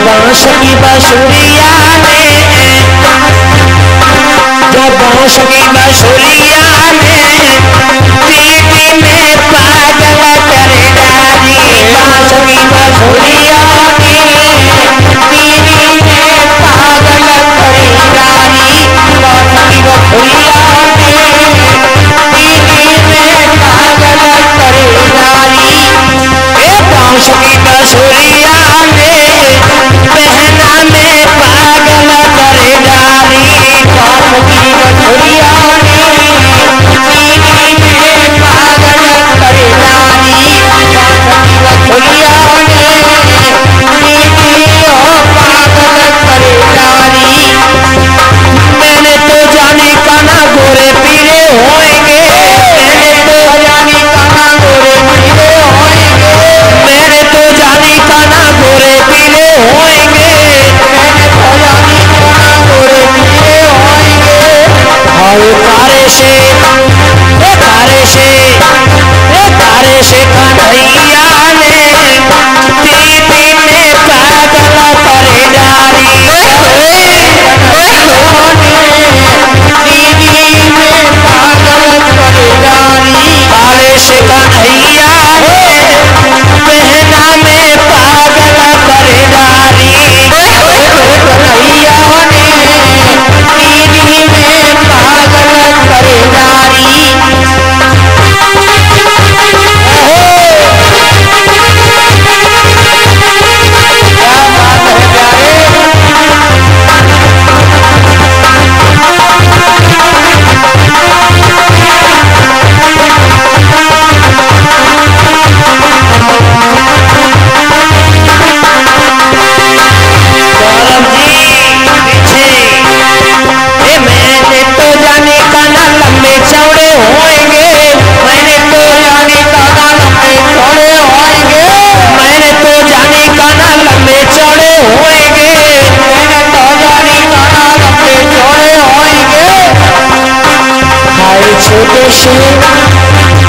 बाँस की बसुरिया है बसुरिया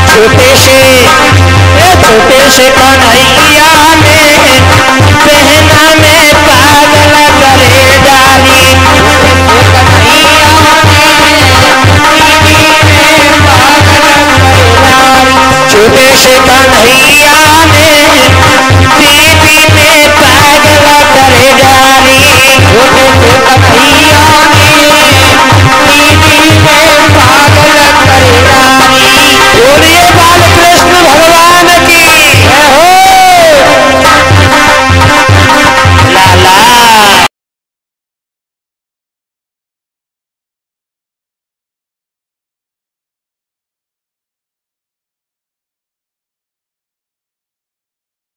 छोटे से छोटे से कन्हैया ने